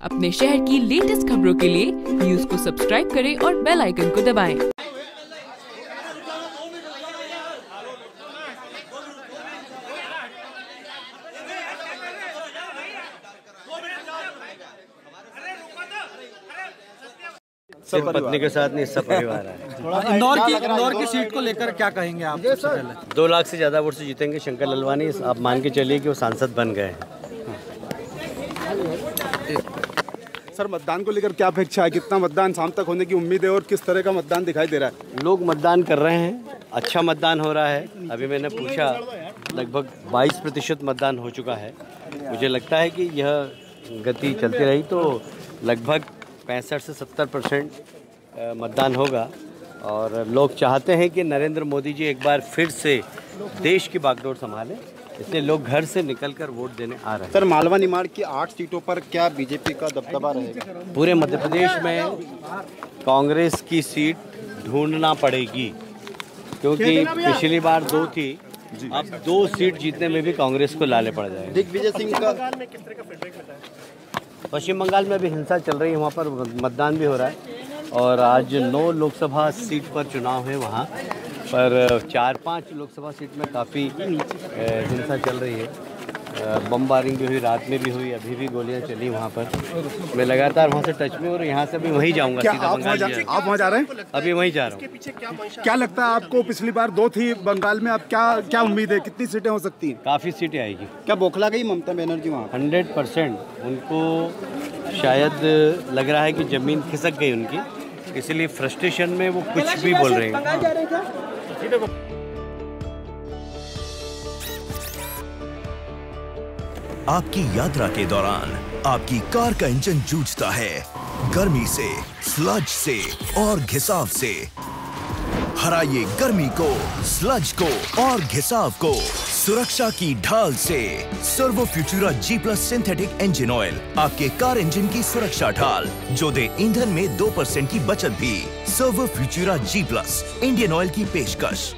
अपने शहर की लेटेस्ट खबरों के लिए न्यूज़ को सब्सक्राइब करें और बेल आइकन को दबाएँ। सिर्फ़ पत्नी के साथ नहीं सब परिवार है। इंदौर की इंदौर की सीट को लेकर क्या कहेंगे आप? पहले दो लाख से ज़्यादा वोट से जीतेंगे शंकर ललवानी। आप मान के चलिए कि वो सांसद बन गए हैं। सर मतदान को लेकर क्या अपेक्षा है? कितना मतदान शाम तक होने की उम्मीद है और किस तरह का मतदान दिखाई दे रहा है? लोग मतदान कर रहे हैं। अच्छा मतदान हो रहा है। अभी मैंने पूछा लगभग 22 प्रतिशत मतदान हो चुका है। मुझे लगता है कि यह गति चलती रही तो लगभग पैंसठ से 70 परसेंट मतदान होगा। और लोग चाहते हैं कि नरेंद्र मोदी जी एक बार फिर से देश की बागडोर संभालें। इसलिए लोग घर से निकलकर वोट देने आ रहे हैं। सर मालवा निमाड़ की आठ सीटों पर क्या बीजेपी का दबदबा रहेगा? पूरे मध्य प्रदेश में कांग्रेस की सीट ढूंढना पड़ेगी क्योंकि पिछली बार दो थी। अब दो सीट जीतने में भी कांग्रेस को लाले पड़ जाएँगे। दिग्विजय सिंह का पश्चिम बंगाल में अभी हिंसा चल रही है वहाँ पर मतदान भी हो रहा है। और आज नौ लोकसभा सीट पर चुनाव है वहाँ। पर चार पाँच लोकसभा सीट में काफ़ी हिंसा चल रही है। बमबारिंग भी हुई रात में भी हुई अभी भी गोलियाँ चली वहाँ पर। मैं लगातार वहाँ से टच में और यहाँ से भी वहीं जाऊँगा क्या आप वहाँ जा, आप वहाँ जा रहे हैं? अभी वहीं जा रहा हूँ। क्या लगता है आपको पिछली बार दो थी बंगाल में आप क्या क्या उम्मीद है? कितनी सीटें हो सकती हैं? काफ़ी सीटें आएगी। क्या बोखला गई ममता बनर्जी वहाँ? हंड्रेड परसेंट उनको शायद लग रहा है कि ज़मीन खिसक गई उनकी। इसलिए फ्रस्ट्रेशन में वो कुछ भी बोल रहे हैं। आपकी यात्रा के दौरान आपकी कार का इंजन जूझता है। गर्मी से स्लज से और घिसाव से। हराइए गर्मी को स्लज को और घिसाव को। सुरक्षा की ढाल से Servo Futura G plus synthetic engine oil आपके कार इंजन की सुरक्षा ढाल, जो दे ईंधन में दो परसेंट की बचत भी। Servo Futura G plus Indian Oil की पेशकश।